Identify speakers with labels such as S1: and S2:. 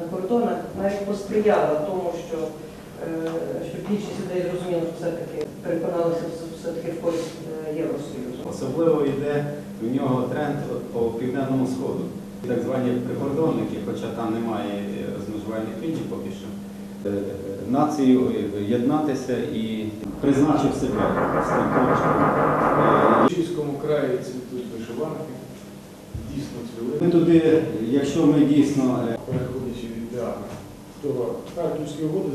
S1: на кордонах навіть посприяла тому, що, е, що більшість людей зрозуміло, що все-таки переконалися все-таки в користь е, Євросоюзу.
S2: Особливо йде в нього тренд по південному сходу. Так звані прикордонники, хоча там немає розмежувальних ліній поки що. е, Націю єднатися і призначив себе з тим точком.
S3: В Чиському краї цвітуть вишиванки, дійсно цвіли.
S2: Ми туди, якщо ми дійсно
S3: театру. Того Харківської угоди